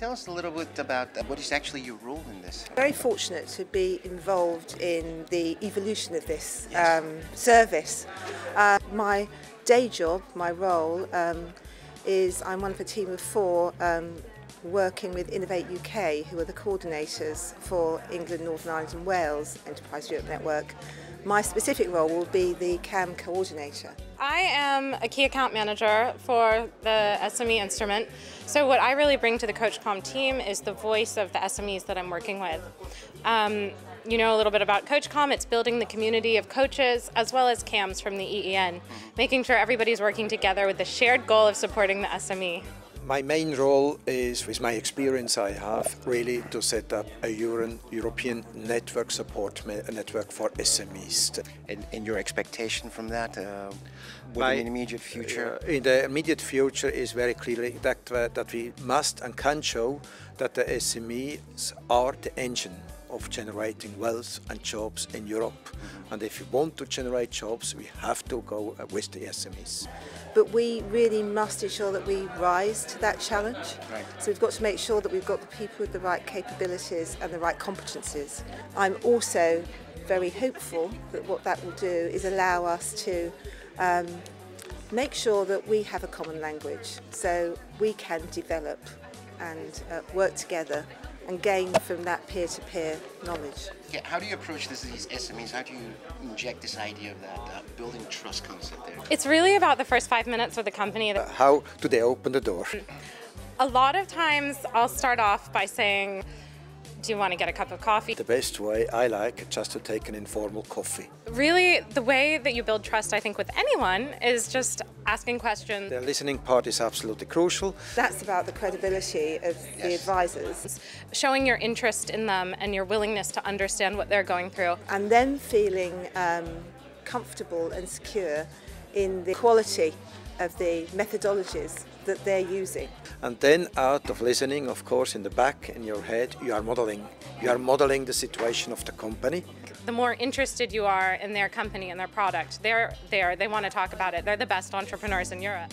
tell us a little bit about what is actually your role in this? Very fortunate to be involved in the evolution of this um, service. Uh, my day job, my role, um, is I'm one of a team of four um, working with Innovate UK, who are the coordinators for England, Northern Ireland and Wales Enterprise Europe Network. My specific role will be the CAM coordinator. I am a key account manager for the SME instrument. So what I really bring to the CoachCom team is the voice of the SMEs that I'm working with. Um, you know a little bit about CoachCom, it's building the community of coaches as well as CAMs from the EEN, making sure everybody's working together with the shared goal of supporting the SME. My main role is, with my experience I have, really to set up a European network support network for SMEs. And, and your expectation from that uh, my, in the immediate future? Uh, in the immediate future is very clearly that, uh, that we must and can show that the SMEs are the engine of generating wealth and jobs in Europe. And if we want to generate jobs, we have to go with the SMEs. But we really must ensure that we rise to that challenge. Right. So we've got to make sure that we've got the people with the right capabilities and the right competencies. I'm also very hopeful that what that will do is allow us to um, make sure that we have a common language so we can develop and uh, work together and gain from that peer-to-peer knowledge. Yeah, how do you approach this, these SMEs? How do you inject this idea of that uh, building trust concept there? It's really about the first five minutes of the company. Uh, how do they open the door? A lot of times I'll start off by saying, do you want to get a cup of coffee? The best way I like just to take an informal coffee. Really, the way that you build trust, I think, with anyone is just asking questions. The listening part is absolutely crucial. That's about the credibility of yes. the advisors. Showing your interest in them and your willingness to understand what they're going through. And then feeling um, comfortable and secure in the quality of the methodologies that they're using. And then out of listening, of course, in the back, in your head, you are modeling. You are modeling the situation of the company. The more interested you are in their company and their product, they're there, they want to talk about it. They're the best entrepreneurs in Europe.